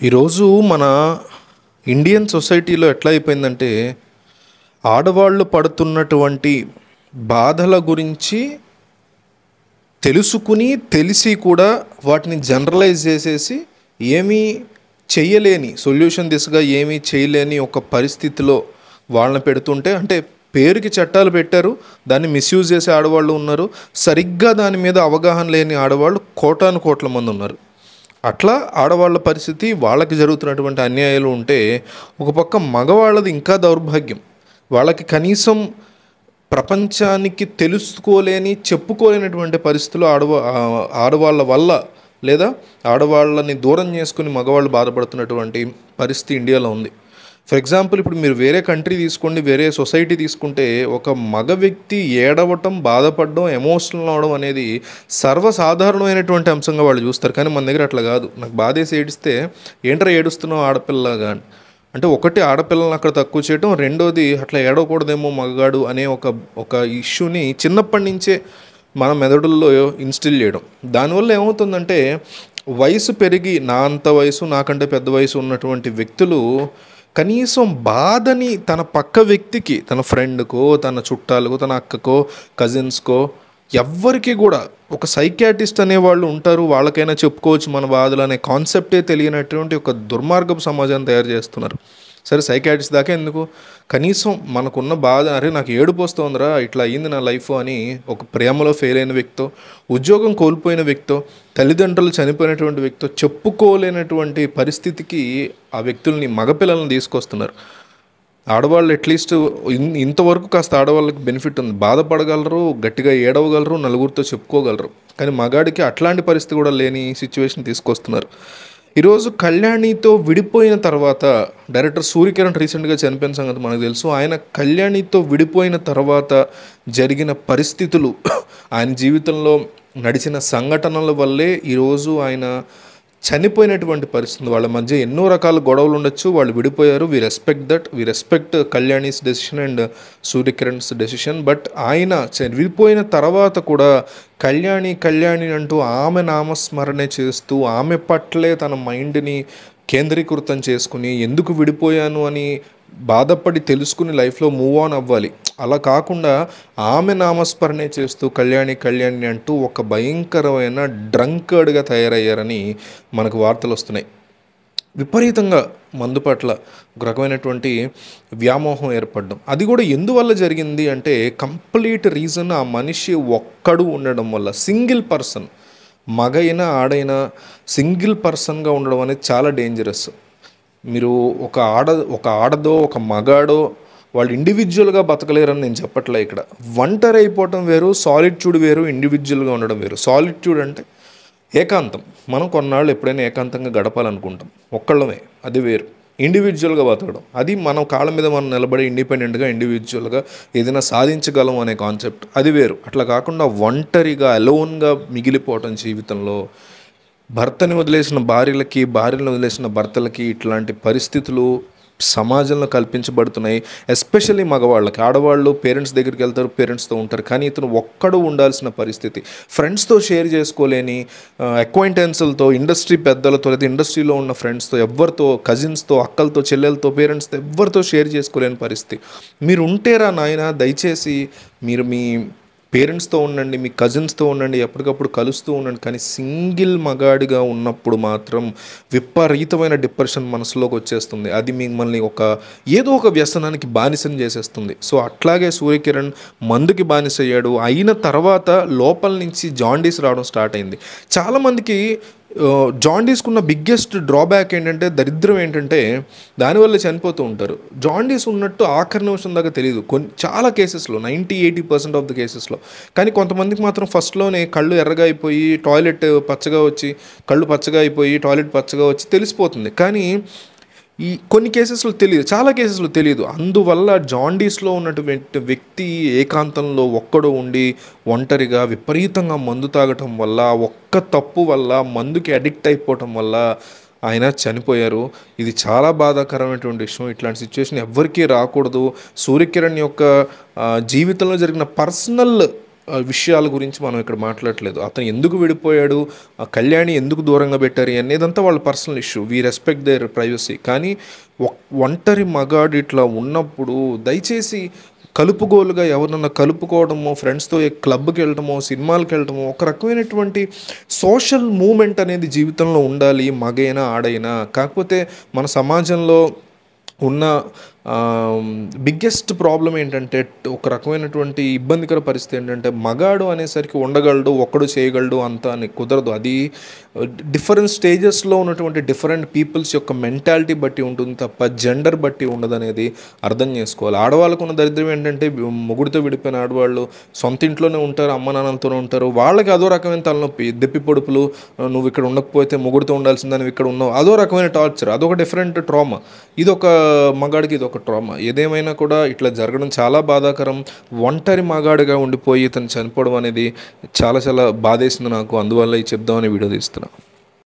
ఈరోజు మన ఇండియన్ సొసైటీలో ఎట్లా అయిపోయిందంటే ఆడవాళ్ళు పడుతున్నటువంటి బాధల గురించి తెలుసుకుని తెలిసి కూడా వాటిని జనరలైజ్ చేసేసి ఏమీ చేయలేని సొల్యూషన్ దిశగా ఏమీ చేయలేని ఒక పరిస్థితిలో వాళ్ళని పెడుతుంటే అంటే పేరుకి చట్టాలు పెట్టారు దాన్ని మిస్యూజ్ చేసే ఆడవాళ్ళు ఉన్నారు సరిగ్గా దాని మీద అవగాహన లేని ఆడవాళ్ళు కోటాను కోట్ల మంది ఉన్నారు. అట్లా ఆడవాళ్ళ పరిస్థితి వాళ్ళకి జరుగుతున్నటువంటి అన్యాయాలు ఉంటే ఒక పక్క మగవాళ్ళది ఇంకా దౌర్భాగ్యం. వాళ్ళకి కనీసం ప్రపంచానికి తెలుసుకోలేని చెప్పుకోలేనటువంటి పరిస్థితులు ఆడవా ఆడవాళ్ళ వల్ల లేదా ఆడవాళ్ళని దూరం చేసుకుని మగవాళ్ళు బాధపడుతున్నటువంటి పరిస్థితి ఇండియాలో ఉంది. ఫర్ ఎగ్జాంపుల్ ఇప్పుడు మీరు వేరే కంట్రీ తీసుకోండి వేరే సొసైటీ తీసుకుంటే ఒక మగ వ్యక్తి ఏడవటం బాధపడడం ఎమోషనల్ అవడం అనేది సర్వసాధారణమైనటువంటి అంశంగా వాళ్ళు చూస్తారు. కానీ మన దగ్గర అట్లా కాదు. నాకు బాధేసి ఏడిస్తే ఏంట్రా ఏడుస్తున్నావు ఆడపిల్లగా అని. అంటే ఒకటి ఆడపిల్లలను అక్కడ తక్కువ చేయడం రెండోది అట్లా ఏడవకూడదేమో మగగాడు అనే ఒక ఒక ఇష్యూని చిన్నప్పటి నుంచే మన మెదడుల్లో ఇన్స్టిల్ చేయడం. దానివల్ల ఏమవుతుందంటే వయసు పెరిగి నా అంత వయసు నాకంటే పెద్ద వయసు ఉన్నటువంటి వ్యక్తులు కనీసం బాధని తన పక్క వ్యక్తికి తన ఫ్రెండ్కో తన చుట్టాలకో తన అక్కకో కజిన్స్కో ఎవ్వరికి కూడా ఒక సైకాటిస్ట్ అనే వాళ్ళు ఉంటారు. వాళ్ళకైనా చెప్పుకోవచ్చు మన బాధలు అనే కాన్సెప్టే తెలియనటువంటి ఒక దుర్మార్గపు సమాజాన్ని తయారు చేస్తున్నారు. సరే సైకాట్రిస్ట్ దాకా ఎందుకు? కనీసం మనకున్న బాధ అరే నాకు ఏడుపు వస్తుందిరా ఇట్లా అయ్యింది నా లైఫ్ అని ఒక ప్రేమలో ఫెయిల్ అయిన వ్యక్తితో ఉద్యోగం కోల్పోయిన వ్యక్తితో తల్లిదండ్రులు చనిపోయినటువంటి వ్యక్తితో చెప్పుకోలేనటువంటి పరిస్థితికి ఆ వ్యక్తుల్ని మగపిల్లల్ని తీసుకొస్తున్నారు. ఆడవాళ్ళు అట్లీస్ట్ ఇన్- ఇంతవరకు కాస్త ఆడవాళ్ళకి బెనిఫిట్ ఉంది. బాధపడగలరు గట్టిగా ఏడవగలరు నలుగురితో చెప్పుకోగలరు. కానీ మగాడికి అట్లాంటి పరిస్థితి కూడా లేని సిచ్యువేషన్ తీసుకొస్తున్నారు. ఈరోజు కళ్యాణితో విడిపోయిన తర్వాత డైరెక్టర్ సూర్యకిరణ్ రీసెంట్గా చనిపోయిన సంగతి మనకు తెలుసు. ఆయన కళ్యాణితో విడిపోయిన తర్వాత జరిగిన పరిస్థితులు ఆయన జీవితంలో నడిచిన సంఘటనల వల్లే ఈరోజు ఆయన చనిపోయినటువంటి పరిస్థితి వాళ్ళ మధ్య ఎన్నో రకాల గొడవలు ఉండొచ్చు. వాళ్ళు విడిపోయారు. We respect that we respect Kalyani's decision and Suryakiran's decision but ఆయన చ- విడిపోయిన తర్వాత కూడా కళ్యాణి కళ్యాణి అంటూ ఆమె నామస్మరణే చేస్తూ ఆమె పట్లే తన మైండ్ని కేంద్రీకృతం చేసుకుని ఎందుకు విడిపోయాను అని బాధపడి తెలుసుకుని లైఫ్లో మూవ్ ఆన్ అవ్వాలి. అలా కాకుండా ఆమె నామస్మరణే చేస్తూ కళ్యాణి కళ్యాణి అంటూ ఒక భయంకరమైన డ్రంకర్డ్గా తయారయ్యారని మనకు వార్తలు వస్తున్నాయి. విపరీతంగా మందు పట్ల ఒక రకమైనటువంటి వ్యామోహం ఏర్పడడం. అది కూడా ఎందువల్ల జరిగింది అంటే కంప్లీట్ రీజన్ ఆ మనిషి ఒక్కడు ఉండడం వల్ల. సింగిల్ పర్సన్ మగైనా ఆడైనా సింగిల్ పర్సన్గా ఉండడం అనేది చాలా డేంజరస్. మీరు ఒక ఆడ ఒక ఆడదో ఒక మగాడో వాళ్ళు ఇండివిజువల్గా బతకలేరని నేను చెప్పట్లే ఇక్కడ. ఒంటరి అయిపోవటం వేరు సాలిట్యూడ్ వేరు ఇండివిజువల్గా ఉండడం వేరు. సాలిట్యూడ్ అంటే ఏకాంతం. మనం కొన్నాళ్ళు ఎప్పుడైనా ఏకాంతంగా గడపాలనుకుంటాం. ఒక్కళ్ళమే. అది వేరు. ఇండివిజువల్గా బతకడం. అది మనం కాళ్ళ మీద మనం నిలబడి ఇండిపెండెంట్గా ఇండివిజువల్గా ఏదైనా సాధించగలం అనే కాన్సెప్ట్ అది వేరు. అట్లా కాకుండా ఒంటరిగా అలోన్గా మిగిలిపోవటం జీవితంలో భర్తని వదిలేసిన భార్యలకి భార్యను వదిలేసిన భర్తలకి ఇట్లాంటి పరిస్థితులు సమాజంలో కల్పించబడుతున్నాయి. ఎస్పెషల్లీ మగవాళ్ళకి. ఆడవాళ్ళు పేరెంట్స్ దగ్గరికి వెళ్తారు పేరెంట్స్తో ఉంటారు. కానీ ఇతను ఒక్కడు ఉండాల్సిన పరిస్థితి. ఫ్రెండ్స్తో షేర్ చేసుకోలేని అక్వైంటెన్సులతో ఇండస్ట్రీ పెద్దలతో లేదా ఇండస్ట్రీలో ఉన్న ఫ్రెండ్స్తో ఎవరితో కజిన్స్తో అక్కలతో చెల్లెలతో పేరెంట్స్తో ఎవరితో షేర్ చేసుకోలేని పరిస్థితి. మీరు ఉంటేరా నాయన దయచేసి మీరు మీ పేరెంట్స్తో ఉండండి మీ కజిన్స్తో ఉండండి ఎప్పటికప్పుడు కలుస్తూ ఉండండి కానీ సింగిల్ మగాడిగా ఉన్నప్పుడు మాత్రం విపరీతమైన డిప్రెషన్ మనసులోకి వచ్చేస్తుంది. అది మిమ్మల్ని ఒక ఏదో ఒక వ్యసనానికి బానిసం చేసేస్తుంది. సో అట్లాగే సూర్యకిరణ్ మందుకి బానిస అయ్యాడు అయిన తర్వాత లోపల నుంచి జాండీస్ రావడం స్టార్ట్ అయింది. చాలామందికి జాండీస్కున్న బిగ్గెస్ట్ డ్రాబ్యాక్ ఏంటంటే దరిద్రం ఏంటంటే దానివల్ల చనిపోతూ ఉంటారు. జాండీస్ ఉన్నట్టు ఆఖరి నిమిషం దాకా తెలియదు కొన్ని చాలా కేసెస్లో ninety eighty percent of the కేసెస్లో. కానీ కొంతమందికి మాత్రం ఫస్ట్లోనే కళ్ళు ఎర్రగా అయిపోయి టాయిలెట్ పచ్చగా వచ్చి కళ్ళు పచ్చగా అయిపోయి టాయిలెట్ పచ్చగా వచ్చి తెలిసిపోతుంది. కానీ ఈ కొన్ని కేసెస్లో తెలియదు చాలా కేసెస్లో తెలియదు. అందువల్ల జాండీస్లో ఉన్నటువంటి వ్యక్తి ఏకాంతంలో ఒక్కడు ఉండి ఒంటరిగా విపరీతంగా మందు తాగటం వల్ల ఒక్క తప్పు వల్ల మందుకి అడిక్ట్ అయిపోవటం వల్ల ఆయన చనిపోయారు. ఇది చాలా బాధాకరమైనటువంటి విషయం. ఇట్లాంటి సిచ్యువేషన్ ఎవ్వరికీ రాకూడదు. సూర్యకిరణ్ యొక్క జీవితంలో జరిగిన పర్సనల్ విషయాల గురించి మనం ఇక్కడ మాట్లాడట్లేదు అతను ఎందుకు విడిపోయాడు? ఆ కళ్యాణి ఎందుకు దూరంగా పెట్టారు? అనేదంతా వాళ్ళ personal issue we respect their privacy కానీ ఒంటరి మగాడు ఇట్లా ఉన్నప్పుడు దయచేసి కలుపుగోలుగా ఎవరినన్నా కలుపుకోవడమో ఫ్రెండ్స్తో క్లబ్కి వెళ్ళటమో సినిమాలకు వెళ్ళటమో ఒక రకమైనటువంటి సోషల్ మూమెంట్ అనేది జీవితంలో ఉండాలి మగైనా ఆడైనా. కాకపోతే మన సమాజంలో ఉన్న బిగ్గెస్ట్ ప్రాబ్లం ఏంటంటే ఒక రకమైనటువంటి ఇబ్బందికర పరిస్థితి ఏంటంటే మగాడు అనేసరికి ఉండగలడు ఒక్కడు చేయగలడు అంత అని కుదరదు. అది డిఫరెంట్ స్టేజెస్లో ఉన్నటువంటి డిఫరెంట్ పీపుల్స్ యొక్క మెంటాలిటీ బట్టి ఉంటుంది తప్ప జెండర్ బట్టి ఉండదు అనేది అర్థం చేసుకోవాలి. ఆడవాళ్ళకు ఉన్న దరిద్రం ఏంటంటే మొగుడితో విడిపోయిన ఆడవాళ్ళు సొంత ఇంట్లోనే ఉంటారు అమ్మ నాన్నలతోనే ఉంటారు. వాళ్ళకి అదో రకమైన తలనొప్పి దెప్పి పొడుపులు నువ్వు ఇక్కడ ఉండకపోతే మొగుడితో ఉండాల్సిందని ఇక్కడ ఉన్నావు. అదో రకమైన టార్చర్ అదొక డిఫరెంట్ ట్రామా ఇది ఒక మగాడికి ఇది ఒక ట్రామా ఏదేమైనా కూడా ఇట్లా జరగడం చాలా బాధాకరం. ఒంటరి మగాడుగా ఉండిపోయి ఇతను చనిపోవడం అనేది చాలా చాలా బాధేసింది నాకు. అందువల్ల ఈ చెప్దామని వీడియో తీస్తున్నాను